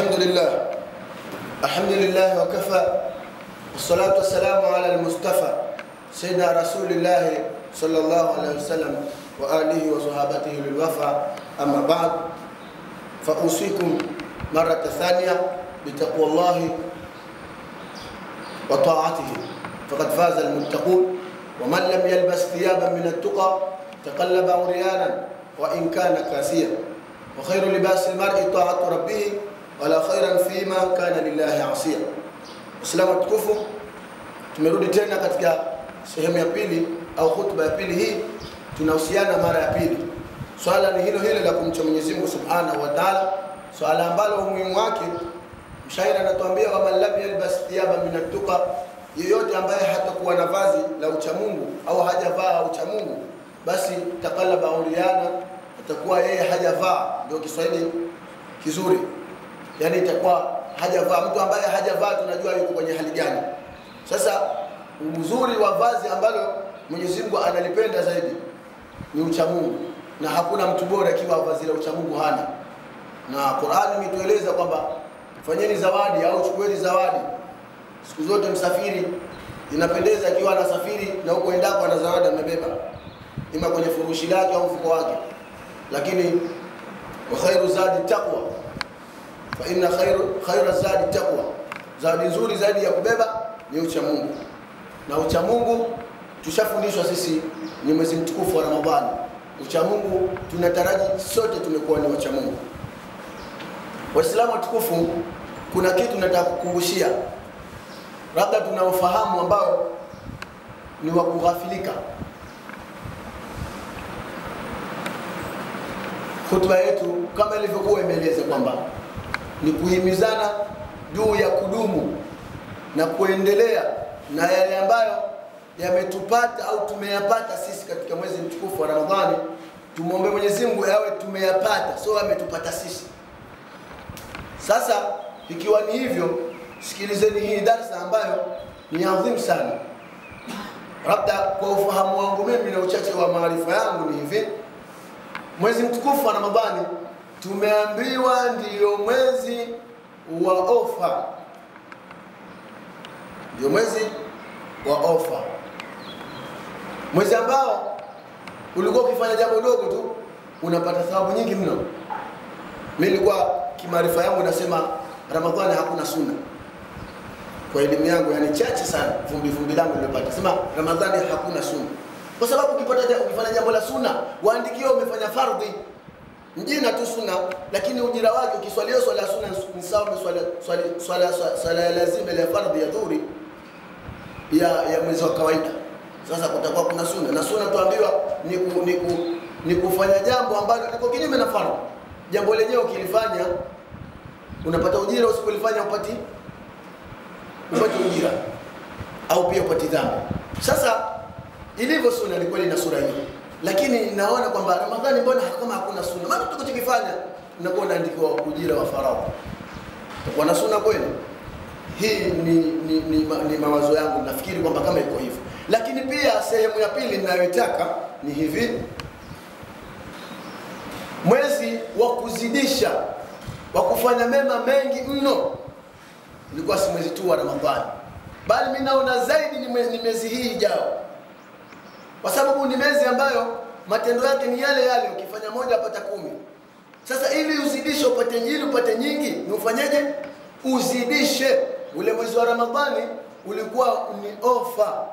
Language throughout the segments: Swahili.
الحمد لله. الحمد لله وكفى. والصلاة والسلام على المصطفى سيدنا رسول الله صلى الله عليه وسلم وآله وصحابته للوفا. أما بعد فأوصيكم مرة ثانية بتقوى الله وطاعته. فقد فاز المتقون. ومن لم يلبس ثيابا من التقى تقلب عريانا وإن كان كاسيا. وخير لباس المرء طاعة ربه wala khairan fima kana lillahi asia. Waislamu tukufu, tumerudi tena katika sehemu ya pili au hutuba ya pili hii, tunahusiana mara ya pili. Swala ni hilo hilo la kumcha Mwenyezi Mungu Subhanahu wa Ta'ala, swala ambalo umuhimu wake mshairi anatuambia waman lam yalbas thiyaba min at-tuqa, yeyote ambaye hatakuwa na vazi la uchamungu au hajavaa uchamungu, basi takalaba auliana, atakuwa yeye hajavaa. Ndio Kiswahili kizuri yani itakuwa hajavaa. Mtu ambaye hajavaa tunajua yuko kwenye hali gani. Sasa uzuri wa vazi ambalo Mwenyezi Mungu analipenda zaidi ni uchamungu, na hakuna mtu bora akiwa vazi la uchamungu hana. Na Qur'ani imetueleza kwamba fanyeni zawadi au chukueni zawadi. Siku zote msafiri inapendeza ikiwa anasafiri na huko endako ana zawadi amebeba, ima kwenye furushi lake au mfuko wake, lakini wa khairu zadi taqwa fa inna khairu khaira zadi taqwa, zawadi nzuri zaidi ya kubeba ni ucha Mungu. Na ucha Mungu tushafundishwa sisi ni mwezi mtukufu wa Ramadhani. Ucha Mungu tunataraji sote tumekuwa ni wacha Mungu. Waislamu watukufu, kuna kitu nataka kukumbushia, labda tuna ufahamu ambao ni wa kughafilika. Hutuba yetu kama ilivyokuwa imeeleza kwamba ni kuhimizana juu ya kudumu na kuendelea na yale ambayo yametupata au tumeyapata sisi katika mwezi mtukufu wa Ramadhani. Tumwombe Mwenyezi Mungu yawe tumeyapata, sio ametupata sisi. Sasa ikiwa ni hivyo, sikilizeni hii darsa ambayo ni adhimu sana. Labda kwa ufahamu wangu mimi na uchache wa maarifa yangu ni hivi, mwezi mtukufu wa Ramadhani tumeambiwa ndiyo mwezi wa ofa, ndio mwezi wa ofa, mwezi ambao ulikuwa ukifanya jambo dogo tu unapata sababu nyingi mno. mi nilikuwa kimaarifa yangu nasema Ramadhani hakuna suna kwa elimu yangu yani chache sana, vumbivumbi vumbi langu nilipata sema Ramadhani hakuna sunna, kwa sababu ukipata ukifanya jambo la suna waandikiwa umefanya fardhi mjina tu sunna, lakini ujira wake ukiswalia swala sunna ni sawa na swala swala swala swala ya lazima ya fardhi ya dhuhuri ya ya mwezi wa kawaida. Sasa kutakuwa kuna sunna na sunna tuambiwa ni ku, ni, ku, ni kufanya jambo ambalo liko kinyume na fardhi. Jambo lenyewe ukilifanya unapata ujira, usipolifanya upati upati ujira au pia upati dhambi. Sasa ilivyo sunna ni kweli na sura hiyo lakini naona kwamba Ramadhani mbona kama hakuna sunna? Maana tutakachokifanya unakuwa unaandikiwa ujira wa Farao. Utakuwa na sunna kweli? Hii ni, ni, ni, ni mawazo yangu, nafikiri kwamba kama iko hivyo. Lakini pia sehemu ya pili ninayotaka ni hivi, mwezi wa kuzidisha wa kufanya mema mengi mno ulikuwa si mwezi tu wa Ramadhani, bali mimi naona zaidi ni mwezi hii ijao kwa sababu ni mezi ambayo matendo yake ni yale yale, ukifanya moja apata kumi. Sasa ili uzidishe upate ili upate nyingi, ni ufanyeje? Uzidishe. Ule mwezi wa Ramadhani ulikuwa ni ofa,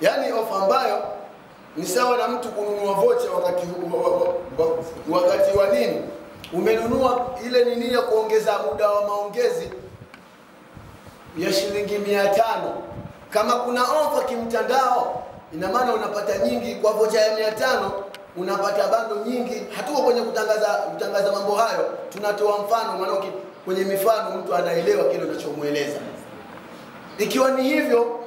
yaani ofa ambayo ni sawa na mtu kununua vocha wakati wakati wa nini, umenunua ile nini ya kuongeza muda wa maongezi ya shilingi mia tano kama kuna ofa kimtandao, ina maana unapata nyingi kwa vocha ya mia tano unapata bando nyingi. Hatuko kwenye kutangaza kutangaza mambo hayo, tunatoa mfano, maana kwenye mifano mtu anaelewa kile unachomweleza. Ikiwa ni hivyo,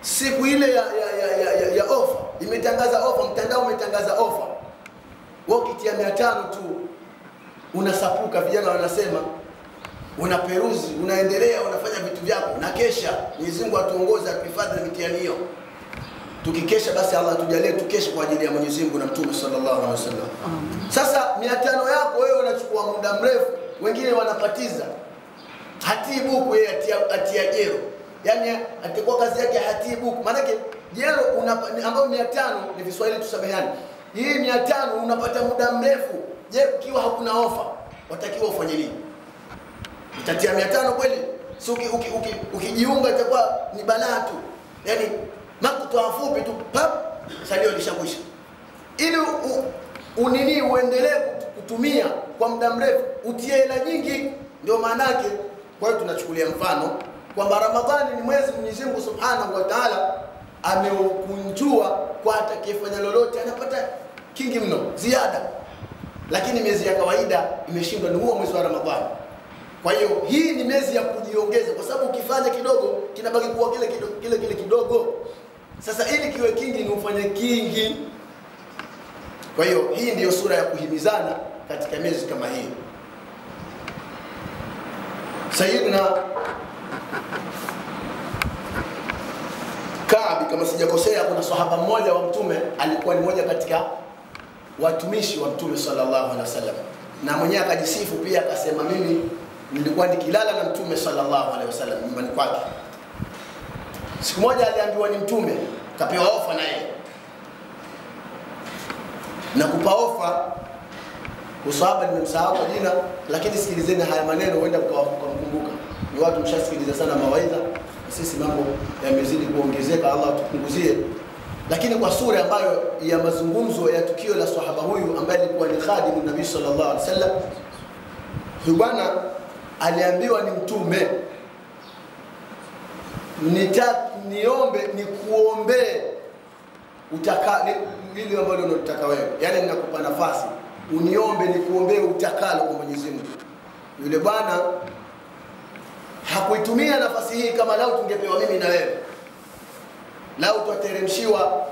siku ile ya, ya, ya, ya, ya, ya ofa imetangaza ofa, mtandao umetangaza ofa, wewe ukitia mia tano tu unasapuka, vijana wanasema unaperuzi, unaendelea, unafanya vitu vyako, unakesha. Mwenyezi Mungu atuongoze, atuhifadhi na mitihani hiyo. Tukikesha basi Allah atujalie tukeshe kwa ajili ya Mwenyezi Mungu na Mtume sallallahu alaihi wasallam. Sasa mia tano yako wewe unachukua muda mrefu, wengine wanapatiza hatii buku, yeye atia, atia jero, yaani atakuwa kazi yake hatii buku. Maanake jero ambayo mia tano ni Viswahili tusamehani, hii mia tano unapata muda mrefu. Je, ukiwa hakuna ofa watakiwa ufanye nini? Utatia mia tano kweli? Si uki, uki, uki, ukijiunga itakuwa ni balaa tu, yaani makutoa fupi tu pap, salio lishakwisha. Ili unini uendelee kutumia kwa muda mrefu, utie hela nyingi, ndio maana. Kwa hiyo tunachukulia mfano kwamba Ramadhani ni mwezi Mwenyezi Mungu Subhanahu wa Ta'ala ameukunjua kwa atakayefanya lolote anapata kingi mno ziada, lakini miezi ya kawaida imeshindwa, ni huo mwezi wa Ramadhani. Kwa hiyo hii ni mezi ya kujiongeza, kwa sababu ukifanya kidogo kinabaki kuwa kile kidogo, kile kile kidogo. Sasa ili kiwe kingi ni ufanye kingi. Kwa hiyo hii ndiyo sura ya kuhimizana katika mezi kama hii. Sayyidina Kaabi, kama sijakosea, kuna sahaba mmoja wa Mtume alikuwa ni mmoja katika watumishi wa Mtume sallallahu alaihi wasallam, na mwenyewe akajisifu pia akasema, mimi nilikuwa nikilala na Mtume sallallahu alaihi wasallam nyumbani kwake. Siku moja aliambiwa ni Mtume, kapewa ofa na yeye na kupa ofa usahaba nimemsahau kwa jina, lakini sikilizeni haya maneno, huenda mkamkumbuka. Ni watu mshasikiliza sana mawaidha, sisi mambo yamezidi kuongezeka, Allah tupunguzie Lakini kwa sura ambayo ya mazungumzo ya tukio la sahaba huyu ambaye alikuwa ni khadimu Nabii sallallahu alaihi wasallam, huyu bwana aliambiwa ni mtume, nita niombe nikuombee utaka lile ambalo unataka wewe, yaani ninakupa nafasi. Uniombe nikuombee utakalo kwa Mwenyezi Mungu. Yule bwana hakuitumia nafasi hii kama lau tungepewa mimi na wewe, lau twateremshiwa,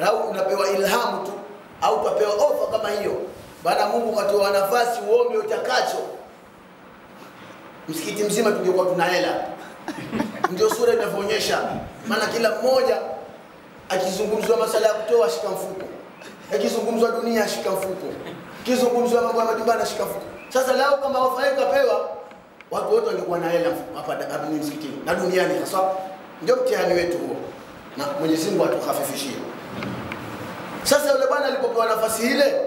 lau unapewa ilhamu tu au twapewa ofa kama hiyo, bwana Mungu katoa nafasi uombe utakacho, msikiti mzima tungekuwa tuna hela. Ndio sura inavyoonyesha, maana kila mmoja akizungumzwa masala ya kutoa ashika mfuko, akizungumzwa dunia ashika mfuko, akizungumzwa mambo ya majumbani ashika mfuko. Sasa lao kama wafaika kapewa, watu wote wangekuwa na hela hapa hapa ni msikitini na duniani hasa. Ndio mtihani wetu huo, na Mwenyezi Mungu atukhafifishie. Sasa yule bwana alipopewa nafasi ile,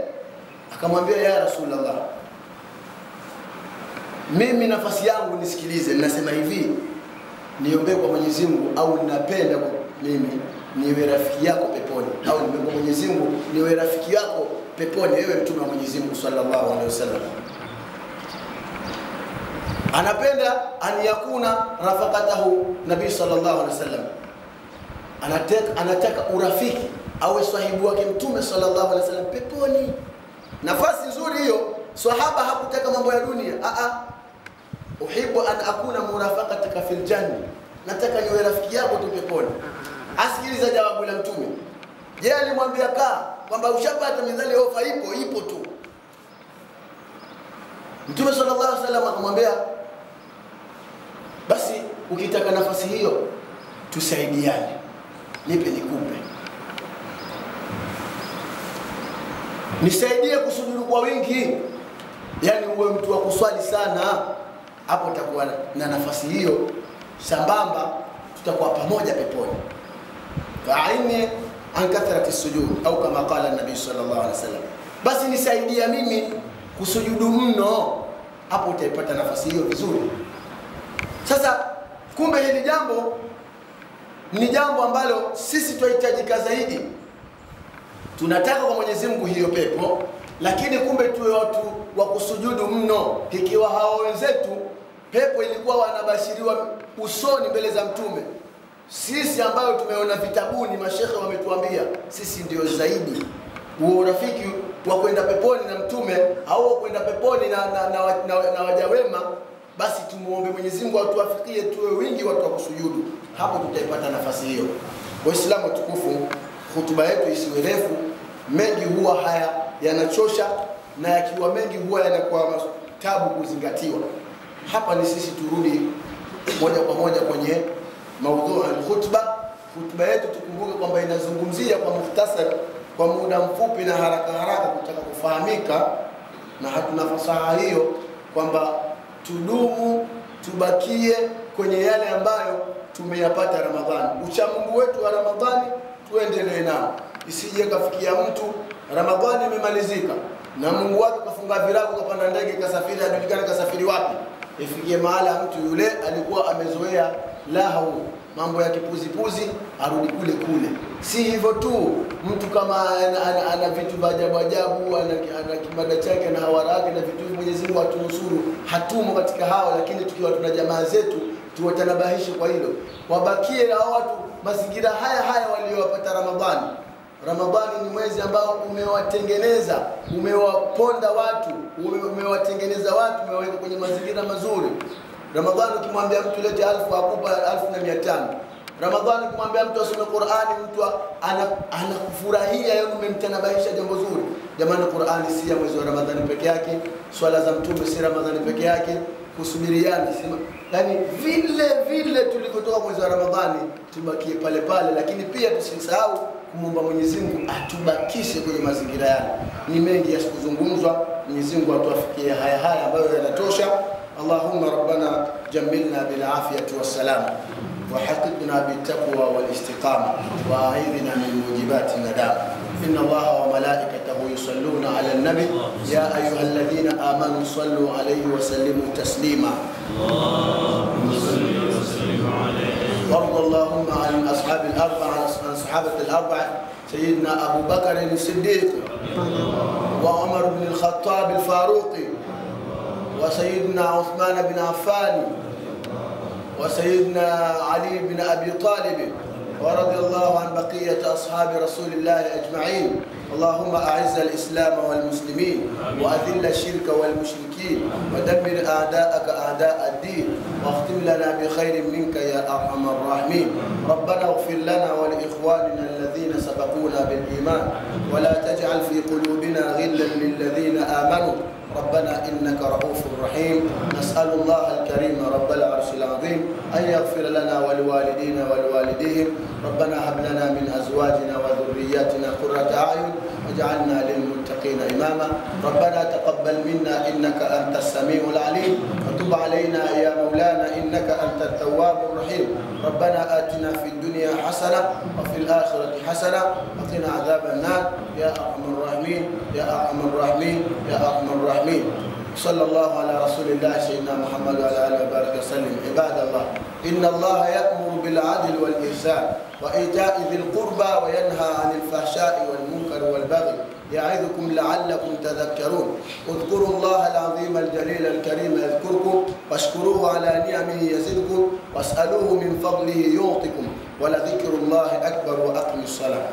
akamwambia ya Rasulullah, mimi nafasi yangu nisikilize, ninasema hivi, niombee kwa Mwenyezi Mungu au ninapenda mimi niwe rafiki yako peponi au nimekuwa Mwenyezi Mungu niwe rafiki yako peponi, wewe mtume wa Mwenyezi Mungu sallallahu alaihi wasallam. Anapenda an yakuna nabii sallallahu alaihi wasallam, anataka anataka urafiki awe sahibu wake mtume sallallahu alaihi wasallam peponi. Nafasi nzuri hiyo. Sahaba hakutaka mambo ya dunia, a a, uhibbu an akuna murafaqataka fil janna, nataka niwe rafiki yako tu peponi. Asikiliza jawabu la Mtume. Je, alimwambia kaa kwamba ushapata mithali ofa ipo ipo tu. Mtume sallallahu alaihi wasallam akamwambia, basi ukitaka nafasi hiyo tusaidiane, nipe nikupe, nisaidie kusujudu kwa wingi, yani uwe mtu wa kuswali sana, hapo utakuwa na nafasi hiyo, sambamba tutakuwa pamoja peponi faaini an kathrati sujud au kama qala nabii sallallahu alaihi wasallam, basi nisaidia mimi kusujudu mno, hapo utaipata nafasi hiyo vizuri. Sasa kumbe hili jambo ni jambo ambalo sisi tunahitajika zaidi. Tunataka kwa Mwenyezi Mungu hiyo pepo, lakini kumbe tuwe watu wa kusujudu mno. Ikiwa hawa wenzetu pepo ilikuwa wanabashiriwa usoni mbele za Mtume, sisi ambayo tumeona vitabuni, mashekhe wametuambia sisi ndio zaidi huo urafiki wa kwenda peponi na mtume au kwenda peponi na, na, na, na, na waja wema, basi tumuombe Mwenyezi Mungu atuwafikie tuwe wingi watu wa kusujudu, hapo tutaipata nafasi hiyo. Waislamu tukufu, hutuba yetu isiwe refu. Mengi huwa haya yanachosha, na yakiwa mengi huwa yanakuwa tabu kuzingatiwa. Hapa ni sisi turudi moja kwa moja kwenye maudhu alkhutba. hutuba yetu tukumbuke kwamba inazungumzia kwa mukhtasar, kwa muda mfupi na haraka haraka, kutaka kufahamika na hatuna fasaha hiyo kwamba tudumu, tubakie kwenye yale ambayo tumeyapata Ramadhani. Uchamungu wetu wa Ramadhani tuendelee nao, isije kafikia mtu Ramadhani imemalizika na Mungu wake kafunga virago, kapanda ndege, kasafiri, hajulikani kasafiri wapi. Ifikie mahala mtu yule alikuwa amezoea lahu, mambo ya kipuzipuzi, arudi kule kule. Si hivyo tu, mtu kama ana, ana, ana vitu vya ajabu ajabu, ana, ana kibanda chake na hawara na vitu Mwenyezi Mungu atunusuru, hatumo katika hawa, lakini tukiwa tuna jamaa zetu tuwatanabahishe kwa hilo, wabakie na watu mazingira haya haya waliowapata Ramadhani. Ramadhani ni mwezi ambao umewatengeneza, umewaponda watu, umewatengeneza watu, umewaweka kwenye mazingira mazuri. Ramadhani ukimwambia mtu lete alfu akupa alfu na mia tano. Ramadhani ukimwambia mtu asome Qur'ani, mtu ana- anakufurahia, yaani umemtanabahisha jambo zuri. Jamani, Qur'ani si ya mwezi wa Ramadhani peke yake, swala za Mtume si Ramadhani peke yake, kusubiriana sima, yani vile vile tulivyotoka mwezi wa Ramadhani tubakie pale pale, lakini pia tusisahau kumwomba Mwenyezi Mungu atubakishe kwenye mazingira yale. Ni mengi ya kuzungumzwa, Mwenyezi Mungu atuafikie haya haya ambayo yanatosha. Allahumma rabbana jammilna bil afiyati wassalam وحققنا بالتقوى والاستقامة وأعيذنا من موجبات الندامة إن الله وملائكته يصلون على النبي يا أيها الذين آمنوا صلوا عليه وسلموا تسليما وارض اللهم عن أصحاب الأربعة عن صحابة الأربعة سيدنا أبو بكر الصديق وعمر بن الخطاب الفاروق وسيدنا عثمان بن عفان وسيدنا علي بن أبي طالب ورضي الله عن بقية أصحاب رسول الله أجمعين. اللهم أعز الإسلام والمسلمين وأذل الشرك والمشركين ودمر أعداءك أعداء الدين واختم لنا بخير منك يا أرحم الراحمين. ربنا اغفر لنا ولإخواننا الذين سبقونا بالإيمان ولا تجعل في قلوبنا غلا للذين آمنوا. ربنا إنك رؤوف رحيم. نسأل الله الكريم رب العرش العظيم أن يغفر لنا ولوالدينا ولوالديهم. ربنا هب لنا من أزواجنا وذرياتنا قرة أعين واجعلنا للمتقين إماما. ربنا تقبل منا إنك أنت السميع العليم. وتب علينا يا مولانا إنك أنت التواب الرحيم. ربنا آتنا في الدنيا حسنة وفي الآخرة حسنة. وقنا عذاب النار. يا أرحم الراحمين يا أرحم الراحمين يا أرحم الراحمين. صلى الله على رسول الله سيدنا محمد وعلى آله وبارك وسلم. عباد الله إن الله يأمر بالعدل والإحسان وإيتاء ذي القربى وينهى عن الفحشاء والمنكر والبغي يعظكم لعلكم تذكرون. اذكروا الله العظيم الجليل الكريم يذكركم واشكروه على نعمه يزدكم واسألوه من فضله يعطكم ولذكر الله أكبر وأقم الصلاة.